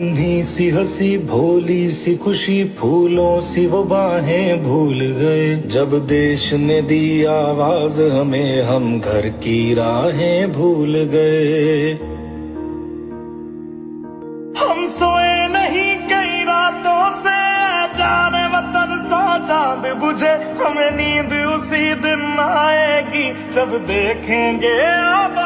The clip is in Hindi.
नी सी हँसी, भोली सी खुशी, फूलों सी वो बाहें भूल गए। जब देश ने दी आवाज़, हमें हम घर की राहें भूल गए। हम सोए नहीं कई रातों से, जाने वतन सौ चाँद बुझे। हमें नींद उसी दिन आएगी, जब देखेंगे आबाद